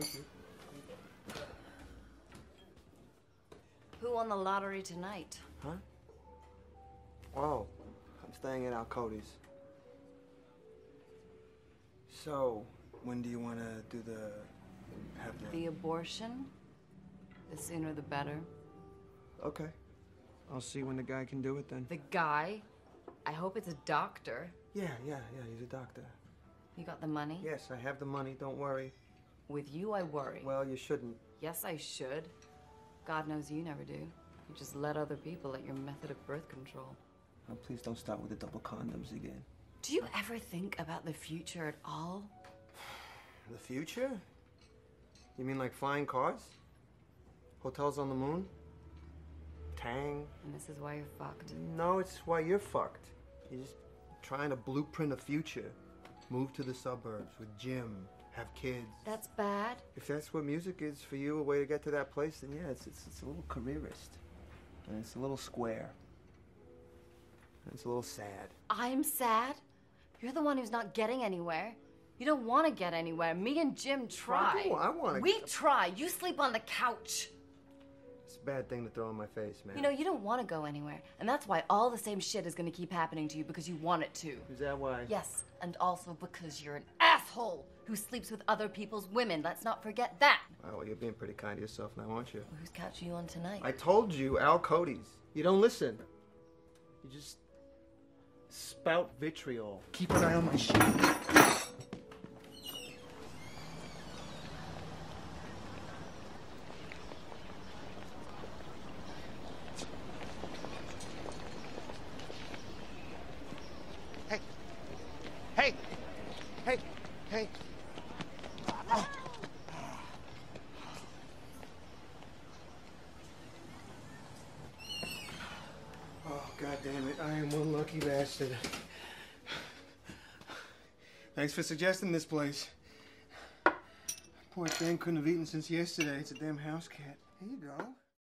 Thank you. Who won the lottery tonight? Huh? Oh, I'm staying at Al Cody's. So, when do you want to do the have the? The abortion? The sooner the better. Okay. I'll see when the guy can do it then. The guy? I hope it's a doctor. Yeah, yeah, yeah. He's a doctor. You got the money? Yes, I have the money. Don't worry. With you, I worry. Well, you shouldn't. Yes, I should. God knows you never do. You just let other people at your method of birth control. Oh, please don't start with the double condoms again. Do you ever think about the future at all? The future? You mean like flying cars? Hotels on the moon? Tang? And this is why you're fucked. No, it's why you're fucked. You're just trying to blueprint a future. Move to the suburbs with Jim, have kids. That's bad. If that's what music is for you, a way to get to that place, then yeah, it's, it's, it's a little careerist. And it's a little square. And it's a little sad. I'm sad. You're the one who's not getting anywhere. You don't want to get anywhere. Me and Jim try. do. I wanna- We try. You sleep on the couch. It's a bad thing to throw in my face, man. You know, you don't want to go anywhere. And that's why all the same shit is going to keep happening to you because you want it to. Is that why? Yes, and also because you're an asshole who sleeps with other people's women. Let's not forget that. Oh, well, you're being pretty kind to yourself now, aren't you? Whose couch are you on tonight? I told you, Al Cody's. You don't listen. You just spout vitriol. Keep an eye on my shit. Hey. Hey. Hey. Hey. Oh, God damn it. I am one lucky bastard. Thanks for suggesting this place. Poor thing couldn't have eaten since yesterday. It's a damn house cat. Here you go.